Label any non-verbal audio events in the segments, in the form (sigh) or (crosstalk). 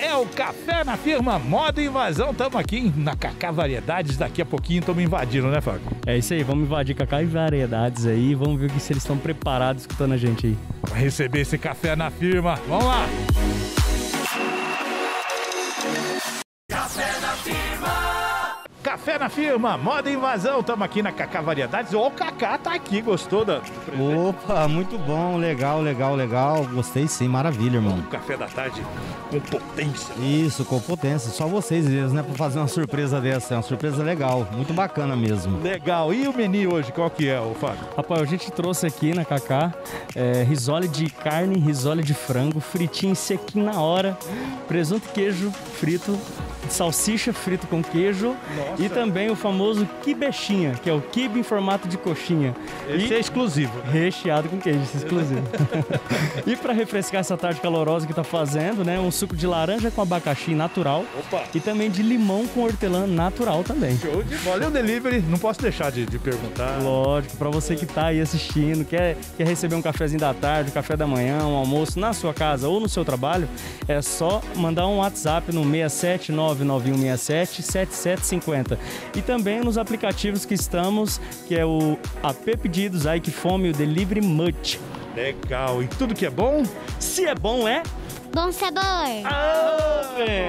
é o Café na Firma Moda Invasão. Estamos aqui na Cacá Variedades. Daqui a pouquinho estamos invadindo, né, Fábio? É isso aí, vamos invadir Cacá e Variedades aí. Vamos ver se eles estão preparados escutando a gente aí. Para receber esse café na firma. Vamos lá! Café na firma, moda invasão. Estamos aqui na Cacá Variedades. Ó, o Cacá tá aqui, gostou da. Opa, muito bom, legal, legal, legal. Gostei sim, maravilha, irmão. Um café da tarde com potência. Isso, com potência. Só vocês mesmo, né? Pra fazer uma surpresa dessa. É uma surpresa legal, muito bacana mesmo. Legal. E o menu hoje, qual que é, o Fábio? Rapaz, a gente trouxe aqui na Cacá é, risole de carne, risole de frango, fritinho sequinho na hora, presunto e queijo frito, salsicha frito com queijo Nossa. e também o famoso quibechinha, que é o quibe em formato de coxinha. Esse e é exclusivo. Recheado com queijo, esse é exclusivo. (laughs) e para refrescar essa tarde calorosa que tá fazendo, né, um suco de laranja com abacaxi natural Opa. e também de limão com hortelã natural também. Show de bola. E o delivery, não posso deixar de, de perguntar. Lógico, para você que tá aí assistindo, quer, quer receber um cafezinho da tarde, um café da manhã, um almoço na sua casa ou no seu trabalho, é só mandar um WhatsApp no 679 99167 7750. E também nos aplicativos que estamos, que é o AP Pedidos, aí que fome, o Delivery Much. Legal. E tudo que é bom? Se é bom, é Bom sabor!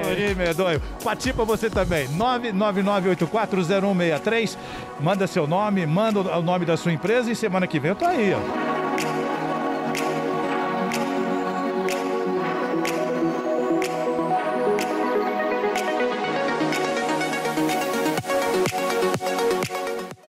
Oi, medonho. Participa você também. 999840163. Manda seu nome, manda o nome da sua empresa e semana que vem eu tô aí, ó.